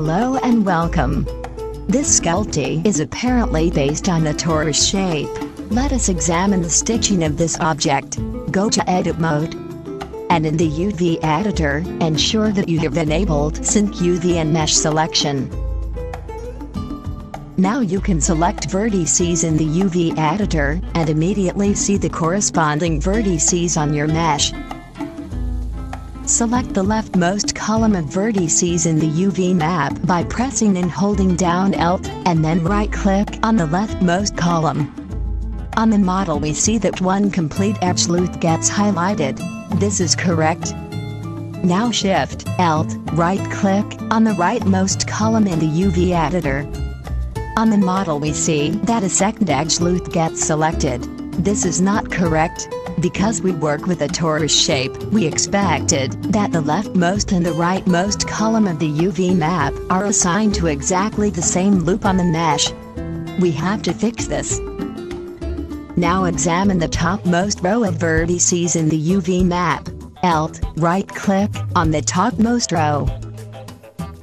Hello and welcome. This sculptie is apparently based on a torus shape. Let us examine the stitching of this object. Go to Edit Mode. And in the UV editor, ensure that you have enabled Sync UV and Mesh selection. Now you can select vertices in the UV editor, and immediately see the corresponding vertices on your mesh. Select the leftmost column of vertices in the UV map by pressing and holding down Alt, and then right-click on the leftmost column. On the model we see that one complete edge loop gets highlighted. This is correct. Now Shift, Alt, right-click on the rightmost column in the UV editor. On the model we see that a second edge loop gets selected. This is not correct. Because we work with a torus shape, we expected that the leftmost and the rightmost column of the UV map are assigned to exactly the same loop on the mesh. We have to fix this. Now examine the topmost row of vertices in the UV map. Alt, right-click on the topmost row.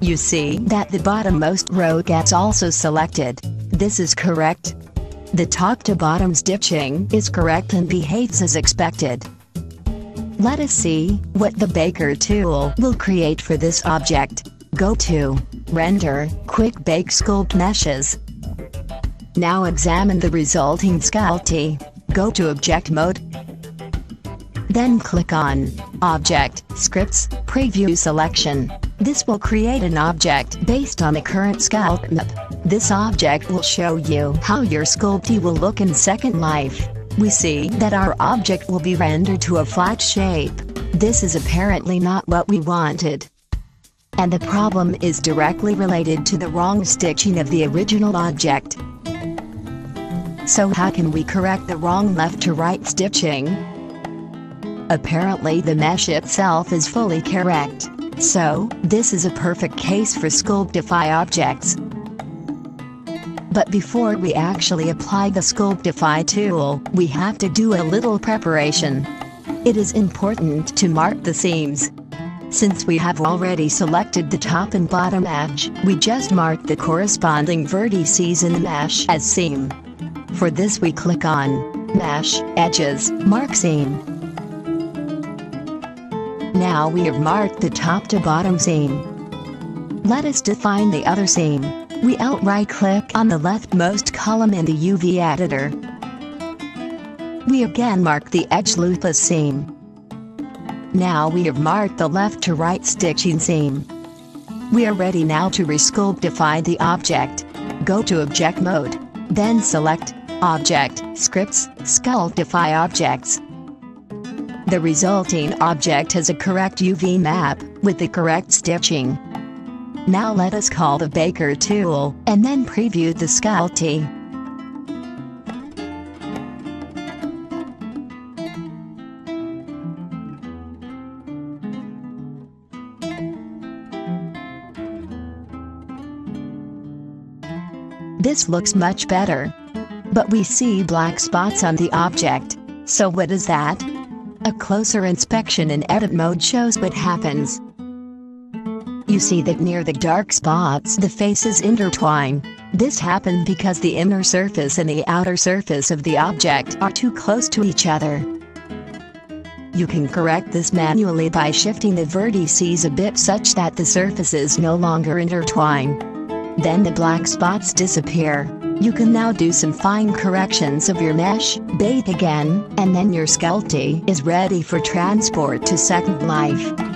You see that the bottommost row gets also selected. This is correct. The top to bottom stitching is correct and behaves as expected. Let us see what the Baker tool will create for this object. Go to Render, Quick Bake Sculpt Meshes. Now examine the resulting sculptie. Go to Object Mode. Then click on Object, Scripts, Preview Selection. This will create an object based on the current sculpt map. This object will show you how your sculptie will look in Second Life. We see that our object will be rendered to a flat shape. This is apparently not what we wanted. And the problem is directly related to the wrong stitching of the original object. So how can we correct the wrong left to right stitching? Apparently the mesh itself is fully correct. So, this is a perfect case for Sculptify objects. But before we actually apply the Sculptify tool, we have to do a little preparation. It is important to mark the seams. Since we have already selected the top and bottom edge, we just mark the corresponding vertices in the mesh as seam. For this we click on Mesh, Edges, Mark Seam. Now we have marked the top to bottom seam. Let us define the other seam. We Alt right click on the leftmost column in the UV editor. We again mark the edge loop as seam. Now we have marked the left to right stitching seam. We are ready now to resculptify the object. Go to Object Mode. Then select Object, Scripts, Sculptify Objects. The resulting object has a correct UV map, with the correct stitching. Now let us call the Baker tool, and then preview the sculptie. This looks much better. But we see black spots on the object. So what is that? A closer inspection in edit mode shows what happens. You see that near the dark spots the faces intertwine. This happened because the inner surface and the outer surface of the object are too close to each other. You can correct this manually by shifting the vertices a bit such that the surfaces no longer intertwine. Then the black spots disappear. You can now do some fine corrections of your mesh, bake again, and then your sculptie is ready for transport to Second Life.